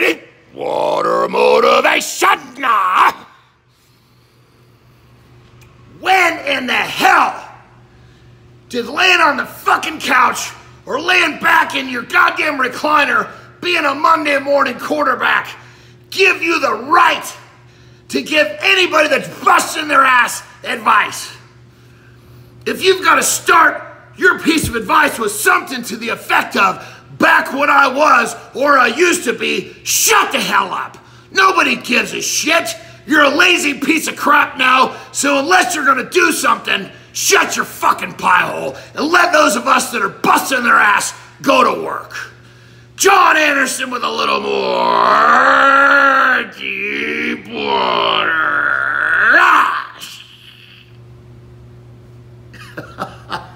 deep water motivation. Nah. When in the hell did laying on the fucking couch or laying back in your goddamn recliner being a Monday morning quarterback give you the right to give anybody that's busting their ass advice? If you've got to start your piece of advice was something to the effect of, back when I was or I used to be, shut the hell up. Nobody gives a shit. You're a lazy piece of crap now, so unless you're gonna do something, shut your fucking pie hole and let those of us that are busting their ass go to work. Jon Andersen with a little more deep water. Ah!